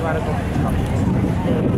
言われるとですか？